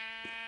Amen.